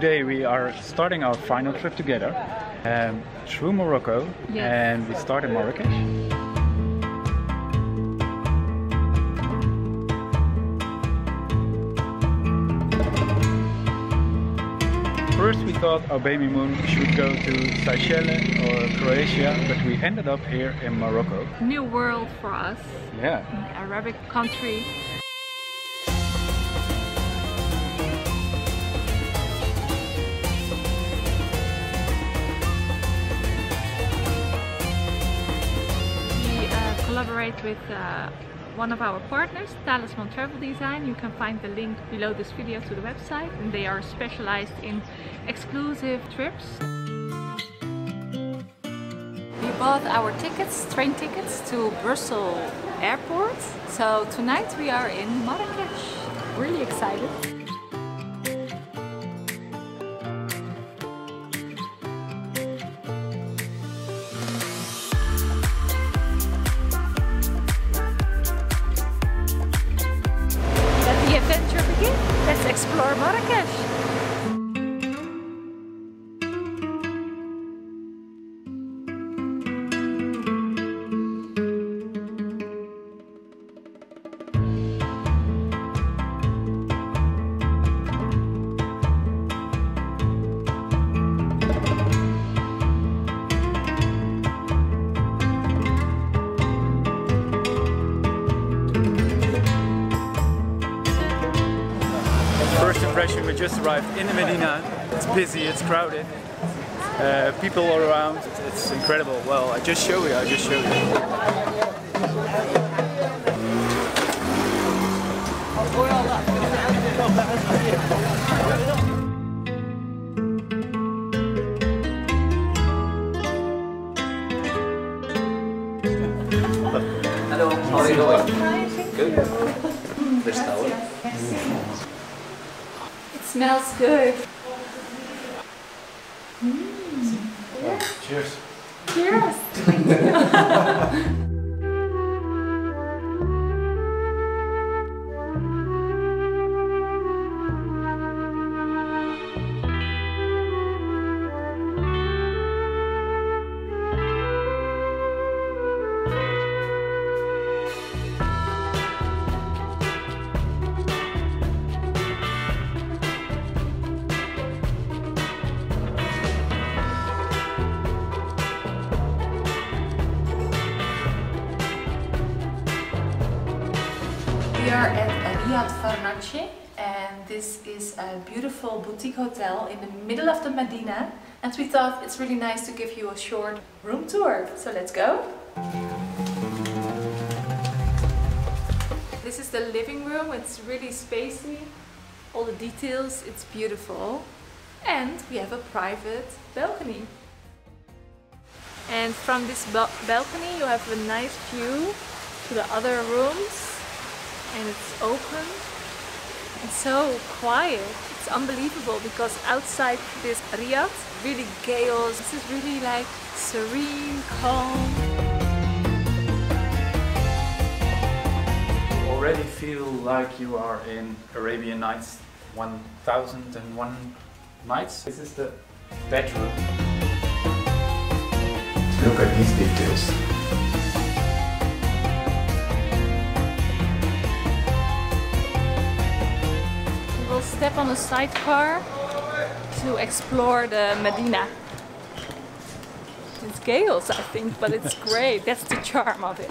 today we are starting our final trip together um, through Morocco Yes. and we start in Marrakesh. First we thought our baby moon should go to Seychelles or Croatia, but we ended up here in Morocco. New world for us, Yeah. Arabic country. With uh, one of our partners, Talisman Travel Design. You can find the link below this video to the website and they are specialized in exclusive trips. We bought our tickets, train tickets to Brussels airport. So tonight we are in Marrakesh. Really excited. Explore Marrakesh. First impression, we just arrived in the Medina. It's busy, it's crowded. Uh, people all around, it's incredible. Well, I just show you, I just show you. Hello, how are you doing? Good. There's towel. It smells good. Mm. Oh, cheers. Cheers. are at Riad Farnatchi and this is a beautiful boutique hotel in the middle of the Medina and we thought it's really nice to give you a short room tour. So let's go. This is the living room. It's really spacey. All the details, it's beautiful. And we have a private balcony. And from this ba- balcony you have a nice view to the other rooms and it's open and so quiet. It's unbelievable because outside this riad, really chaos. This is really like serene, calm. Already feel like you are in Arabian Nights 1001 Nights. This is the bedroom. Look at these details. A sidecar to explore the Medina. It's chaos, I think, but it's great. That's the charm of it.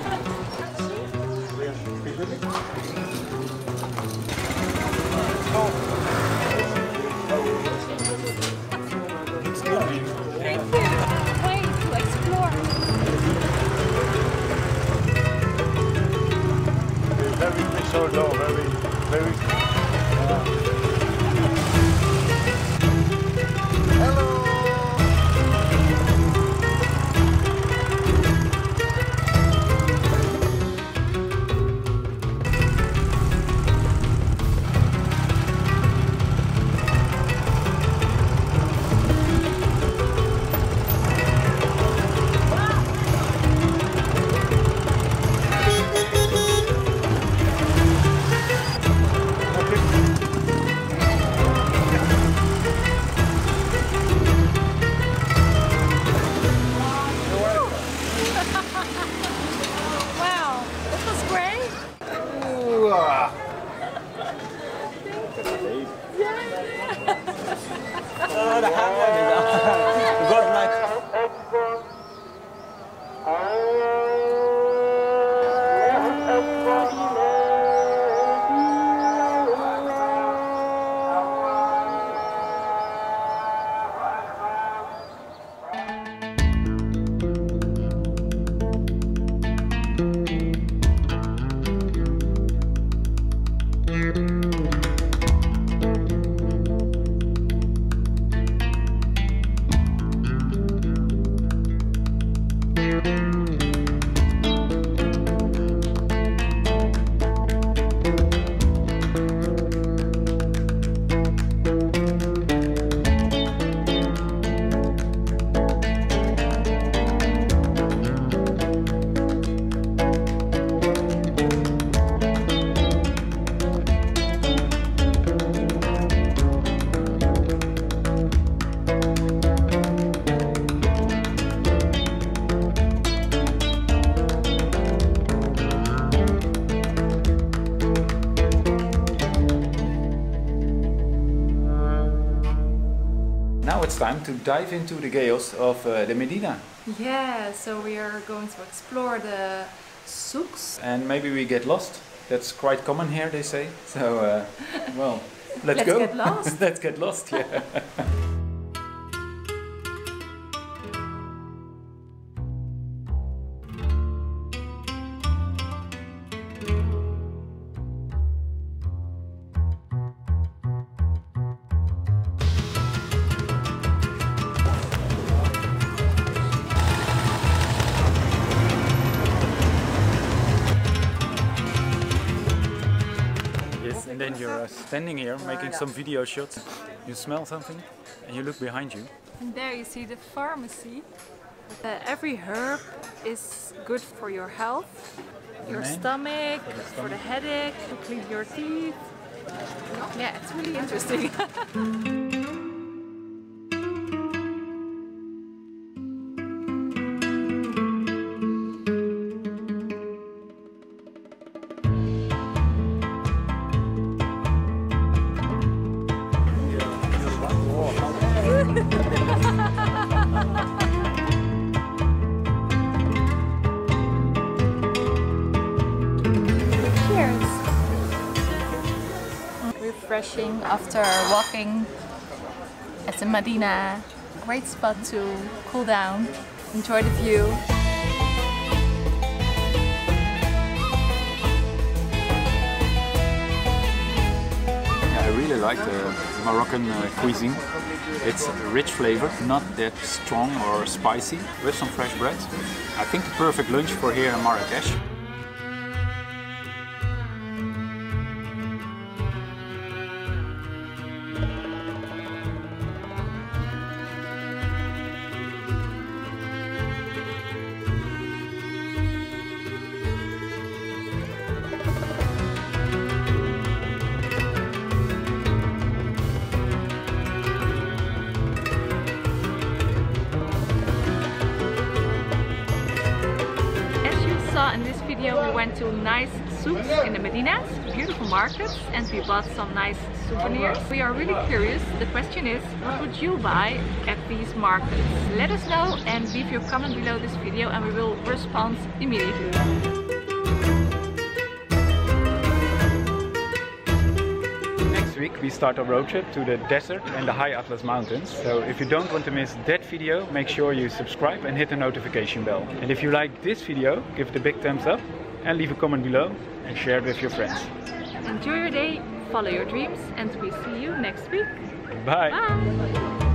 you. Time to dive into the chaos of uh, the Medina. Yeah, so we are going to explore the souks. And maybe we get lost. That's quite common here, they say. So, uh, well, let's, Let's go. get lost. let's get lost, yeah. And you're uh, standing here making some video shots. You smell something and you look behind you. And there you see the pharmacy. Uh, every herb is good for your health, your stomach, for stomach. the headache, to clean your teeth. Yeah, it's really interesting. Refreshing after walking at the Medina. Great spot to cool down, enjoy the view. I really like the Moroccan uh, cuisine. It's rich flavor, not that strong or spicy, with some fresh bread. I think the perfect lunch for here in Marrakesh. Went to nice souks in the Medinas, beautiful markets, and we bought some nice souvenirs. We are really curious. The question is, what would you buy at these markets? Let us know and leave your comment below this video and we will respond immediately. Next week we start a road trip to the desert and the high Atlas Mountains. So if you don't want to miss that video, make sure you subscribe and hit the notification bell. And if you like this video, give it a big thumbs up and leave a comment below and share it with your friends. Enjoy your day, follow your dreams, and we see you next week. Bye! Bye!